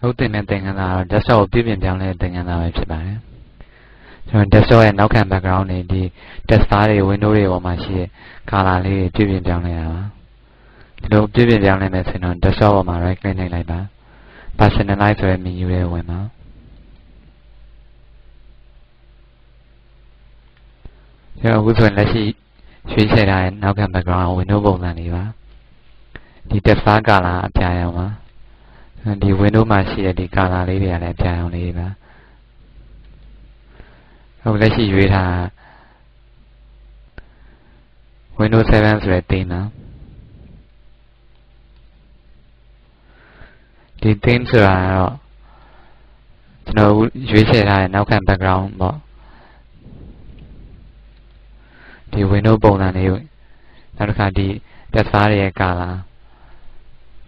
ဟုတ်တင်တဲ့သင်္ကန်းသားတော့ desktop ကိုပြည့်ပြင်ပြောင်းလဲတဲ့သင်္ကန်းသားပဲဖြစ်ပါတယ်ကျွန်တော် desktop ရဲ့နောက်ခံ background တွေဒီ taskbar တွေ window တွေပေါ်မှာရှိတဲ့ color လေးတွေပြည့်ပြင်ပြောင်းလဲတာပါဒီလိုပြည့်ပြင်ပြောင်းလဲမယ်ဆိုရင်တော့ desktop ပေါ်မှာ right click နှိပ်လိုက်ပါ personalize ဆိုတဲ့ menu ထဲဝင်ပါကျွန်တော်အခုဆိုရင်လက်ရှိရွေးချယ်ထားတဲ့နောက်ခံ background window ပုံစံလေးပါဒီ taskbar color အပြာရောင်ပါ ဒီ window မှာရှိတဲ့ဒီ color လေးတွေကလည်းအပြာရောင်လေးပါဟုတ်လက်ရှိရွေးထား Windows 7ဆိုတဲ့ theme နော်ဒီ theme ဆိုတာတော့ကျွန်တော်ရွေးချယ်ထားတဲ့နောက်ခံ background ပေါ့ဒီ window ပုံစံလေးနောက်တစ်ခါဒီ taskbar ရဲ့ color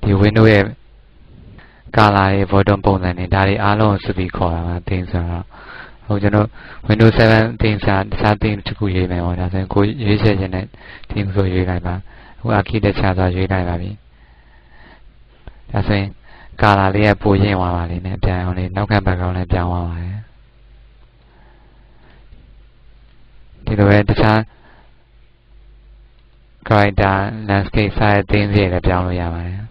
ဒီ window ရဲ့ color ရဲ့ bottom ပုံစံတွေဒါတွေအားလုံးကိုစုပြီးခေါ်တာပါ theme ဆိုတော့ဟိုကျွန်တော် Windows 7 theme စာတခြား theme တစ်ခုရွေးမယ်ပေါ့ဒါဆိုရင်ကိုရွေးချယ်ခြင်းနဲ့ theme ဆိုရွေးလိုက်ပါဟို architecture ဆိုရွေးလိုက်ပါပြီဒါဆိုရင် color လေးကပိုရင့်သွားပါလိမ့်မယ်ပြန်အောင်လေးနောက်ခံ background လည်းပြောင်းသွားပါတယ်ဒီလိုပဲတခြား character landscape စတဲ့ theme တွေလည်းပြောင်းလို့ရပါတယ်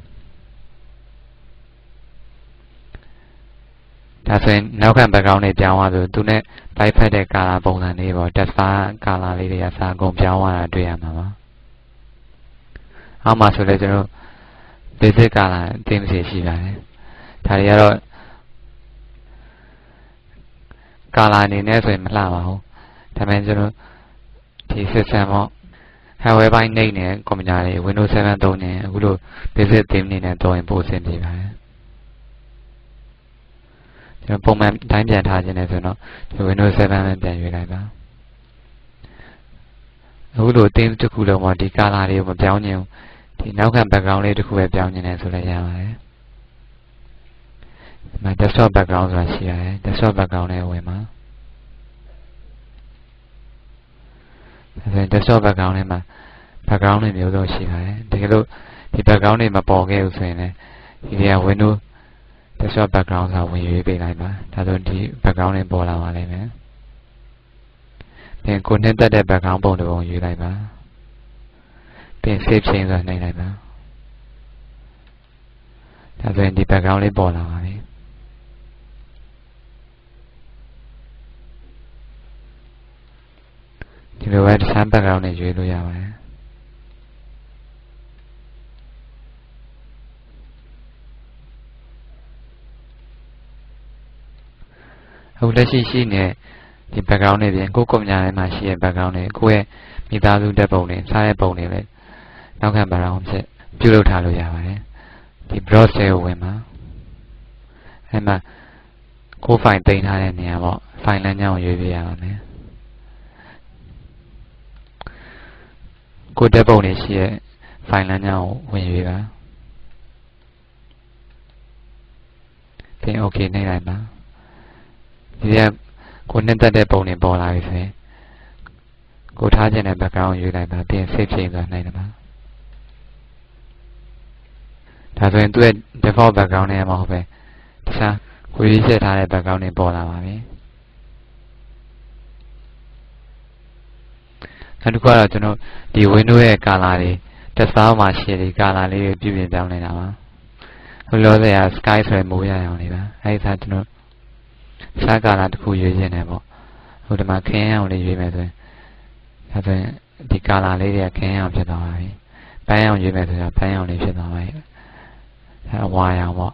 ဒါဆိုရင်နောက်ခံ background တွေပြောင်းသွားဆိုသူနဲ့လိုက်ဖက်တဲ့ color ပုံစံလေးပေါ့ text color လေးတွေကစာကုန်ပြောင်းသွားတာတွေ့ရမှာပါအောက်မှာဆိုလဲကျွန်တော် basic color အသိမရှိရှိပါတယ်ဒါတွေကတော့ color အနေနဲ့ဆိုရင်မလှပါဘူးဒါပေမဲ့ကျွန်တော်ဒီ system ပေါ့ hardware ဘိုင်းနေနဲ့ computer တွေ Windows 7သုံးနေအခုလို basic theme နေနဲ့သုံးရင်ပိုအဆင်ပြေပါတယ်ကျွန်တော် ပုံမှန်တိုင်းပြန်ထားခြင်းနဲ့ဆိုတော့ဒီ Windows 7ပဲပြန်ရွေးလိုက်ပါအခုလို theme တစ်ခုလုံးမှာဒီ color တွေကိုမပြောင်းခြင်းဒီနောက်ခံ background လေးတစ်ခုပဲပြောင်းခြင်းနဲ့ဆိုလည်းရပါတယ်ဒီမှာ desktop background ဆိုတာရှိရတယ် desktop background နဲ့ဝင်ပါအဲ desktop background ထဲမှာ background တွေမျိုးစုံရှိပါတယ်တကယ်လို့ဒီ background တွေမပေါ်ခဲ့ဘူးဆိုရင်လည်းဒီက Windows desktop background ဆိုတာဝင်ရွေးပေးလိုက်ပါဒါဆိုဒီ background တွေပေါ်လာပါလိမ့်မယ်ပြန်ကိုနှစ်သက်တဲ့ background ပုံတစ်ပုံရွေးလိုက်ပါပြန် save change ဆိုတာနှိပ်လိုက်ပါဒါဆိုရင်ဒီ background လေးပေါ်လာပါပြီဒီလိုပဲတခြား background တွေရွေးလို့ရပါတယ် အခုလက်ရှိရှိနေဒီ background တွေပြင်ကိုယ်ကွန်ပျူတာထဲမှာရှိတဲ့ background တွေကိုယ့်ရဲ့မိသားစုတက်ပုံတွေစားတဲ့ပုံတွေလည်းနောက်ခံ background ဖြစ်ပြုလုပ်ထားလို့ရပါတယ်ဒီ browse ကိုဝင်ပါအဲ့မှာကိုယ် file တင်ထားတဲ့နေရာပေါ့ file လမ်းကြောင်းကိုရွေးပြရပါမယ်ကိုယ်တက်ပုံတွေရှိတဲ့ file လမ်းကြောင်းကိုဝင်ရွေးပါပြင် okay နှိပ်လိုက်ပါ ဒီကကိုနှစ်သက်တဲ့ပုံတွေပေါ်လာပြီဆိုရင်ကိုထားခြင်းတဲ့ background ရွေးလိုက်ပါပြင် save ချိန်ဆိုတာနိုင်တယ်ပါဒါဆိုရင်သူ့ရဲ့ default background နဲ့မဟုတ်ပဲတခြားကိုရွေးချက်ထားတဲ့ background တွေပေါ်လာပါပြီနောက်တစ်ခုကတော့ကျွန်တော်ဒီ window ရဲ့ color တွေ taskbar မှာရှိတဲ့ color လေးကိုပြုပြင်ပြောင်းနေတာပါဘယ်လိုလဲ sky ဆိုရမိုးရအောင်လေးပါအဲဒီစားကျွန်တော် စားကာလာတစ်ခုရွေးခြင်းနဲ့ပေါ့ဟိုဒီမှာခင်းအောင်လေးရွေးမယ်ဆိုရင်ဒါဆိုရင်ဒီကာလာလေးတွေကခင်းအောင်ဖြစ်သွားပါပြီပန်းအောင်ရွေးမယ်ဆိုတော့ပန်းအောင်လေးဖြစ်သွားပါပြီအဲဝါရောင်ပေါ့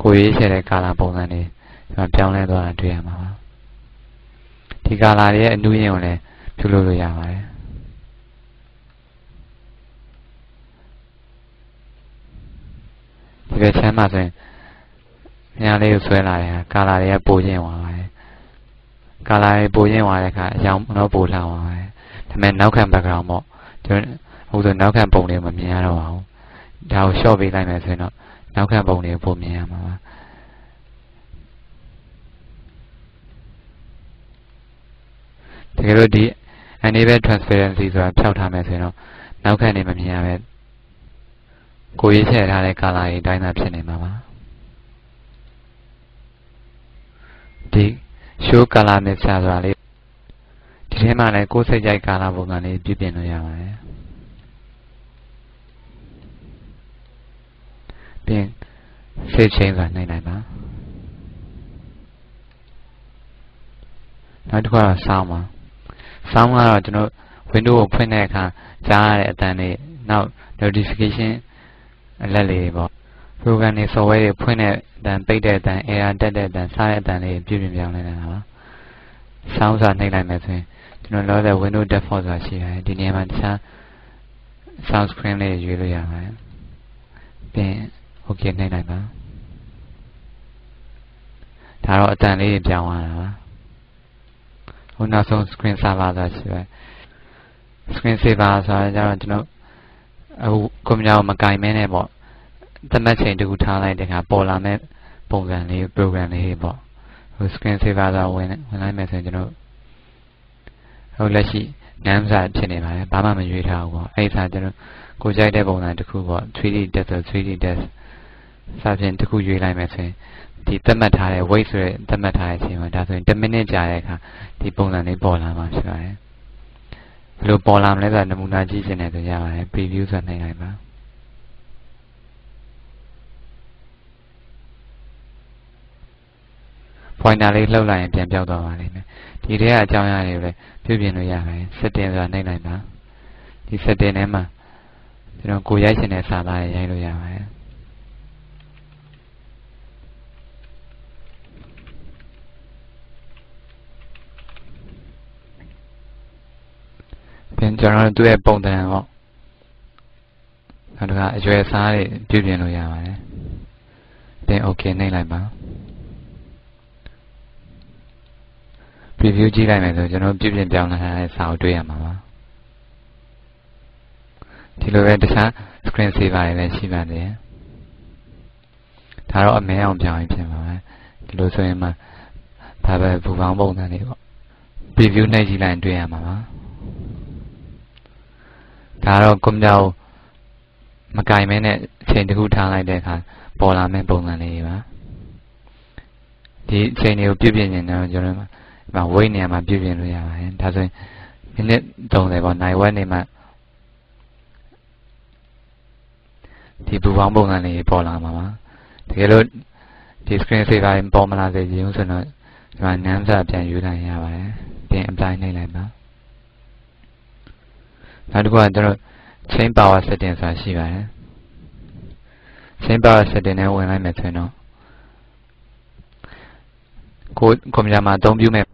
ကိုရွေးချယ်တဲ့ကာလာပုံစံတွေပြောင်းလဲသွားတာတွေ့ရမှာပါဒီကာလာတွေရဲ့အနူးရင်းကိုလည်းပြုလုပ်လို့ရပါတယ်ဒီဘက်ချမ်းမှာဆိုရင် ညာလေးကိုဆွဲလာတယ်ကာလာတွေကပိုကျင်းသွားပါတယ်ကာလာတွေပိုကျင်းသွားတဲ့အခါအရောင်တော့ပိုလှသွားပါတယ်ဒါပေမဲ့နောက်ခံ background ပေါ့ကျွန်တော်ဟိုဆိုနောက်ခံပုံတွေမမြင်ရတော့ပါဘူးဒါကို short ပေးလိုက်မယ်ဆိုရင်တော့နောက်ခံပုံတွေပိုမြင်ရမှာပါတကယ်လို့ဒီ enable transparency ဆိုတာဖြောက်ထားမယ်ဆိုရင်တော့နောက်ခံနေမမြင်ရပဲကိုရေးချဲ့ထားတဲ့ color တွေအတိုင်းသာဖြစ်နေမှာပါ ဒီ show color mixer ဆိုတာလေးဒီထဲမှာလည်းကိုယ်စိတ်ကြိုက်ကာလာပုံစံလေးပြပြင်လို့ရပါတယ်ပြင် save change ဆိုတာနှိပ်လိုက်ပါနောက်တစ်ခုကတော့ sound ပါ sound ကတော့ကျွန်တော် window ကိုဖွင့်တဲ့အခါကြားရတဲ့အတန်လေးနောက် notification အလက်လေးပေါ့ program တွေ software တွေဖွင့်တဲ့အတန်ပိတ်တဲ့အတန် error တက်တဲ့အတန်စားတဲ့အတန်လေးပြပြပြောင်းလဲနေတာပါ sound ဆိုတာနှိပ်လိုက်မယ်ဆိုရင်ကျွန်တော်လောတဲ့ window default ဆိုတာရှိပါတယ်ဒီနေရာမှာတခြား sound screen လေးရွေးလို့ရပါတယ်ပြီး okay နှိပ်လိုက်ပါဒါတော့အတန်လေးပြောင်းသွားတာပါဟိုနောက်ဆုံး screen saver ဆိုတာရှိပါတယ် screen saver ဆိုတာကျတော့ကျွန်တော်အခုကွန်ပျူတာကိုမကင်မဲနဲ့ပေါ့ သတ်မှတ်ချိန်တခုထားလိုက်တဲ့အခါပေါ်လာမဲ့ပုံစံလေး program လေးပေါ့ဟို screen saver ဆိုတာဝင်ဝင်လိုက်မယ်ဆိုရင်ကျွန်တော်ဟိုလက်ရှိနမ်းစာဖြစ်နေပါတယ်ဘာမှမရွေးထားဘူးပေါ့အဲ့ဒါကျွန်တော်ကိုကြိုက်တဲ့ပုံစံတစ်ခုပေါ့ 3D test ဆို 3D test စသဖြင့်တစ်ခုရွေးလိုက်မယ်ဆိုရင်ဒီသတ်မှတ်ထားတဲ့ weight ဆိုတဲ့သတ်မှတ်ထားတဲ့အချိန်မှာဒါဆိုရင်10မိနစ်ကြာတဲ့အခါဒီပုံစံလေးပေါ်လာမှာဖြစ်ပါတယ်ဘယ်လိုပေါ်လာမလဲဆိုတာနမူနာကြည့်ချင်တယ်ဆိုရပါတယ် preview ဆိုနိုင်လိုက်ပါ pointer လေးလှုပ်လိုက်ရင်ပြန်ပြောက်သွားပါလိမ့်မယ်ဒီထဲကအကြောင်းအရာတွေလည်းပြုပြင်လို့ရတယ် setting ဆိုတာနှိပ်လိုက်ပါဒီ setting ထဲမှာကျွန်တော်ကိုရိုက်ချင်တဲ့စာသားတွေရိုက်လို့ရပါတယ်ပြန်ကျွန်တော်တို့ရဲ့ပုံသဏ္ဍာန်ပေါ့နောက်တစ်ခါအရွယ်စားတွေပြုပြင်လို့ရပါတယ်ပြန် okay နှိပ်လိုက်ပါ preview ကြည့်လိုက်မယ်ဆိုကျွန်တော်ပြည့်ပြည့်ပြောင်းလာတဲ့စာကိုတွေ့ရမှာပါဒီလိုပဲတခြား screen saver တွေလည်းရှိပါတယ်ဒါတော့အမဲအောင်ပြောင်းရင်ဖြစ်ပါမယ်ဒီလိုဆိုရင်မှဒါပဲဘူပေါင်းပုံစံတွေပေါ့ preview နှိပ်ကြည့်လိုက်ရင်တွေ့ရမှာပါဒါတော့ကွန်ပျူတာကိုမကင်မဲနဲ့အချိန်တစ်ခုထားလိုက်တဲ့အခါပေါ်လာမယ့်ပုံစံလေးတွေပါဒီအချိန်တွေကိုပြည့်ပြည့်နေတော့ကျွန်တော် ဒီမှာ weight နေရာမှာပြုပြင်လို့ရပါတယ်ဒါဆိုရင်မိနစ်30ပေါ့နိုင်ဝက်နေမှဒီဘူပေါင်းပုံစံလေးပေါ်လာမှာပါတကယ်လို့ဒီ screen saver ပေါ်မလာစေချင်ဘူးဆိုတော့ဒီမှာ name စာပြန်ယူလိုက်ရပါတယ်ပြန် apply နှိပ်လိုက်ပါနောက်တစ်ခုကကျွန်တော် chain power setting ဆိုတာရှိပါတယ် chain power setting နဲ့ဝင်လိုက်မယ်ဆိုရင်တော့ကိုကွန်ပျူတာမှာအသုံးပြုမဲ့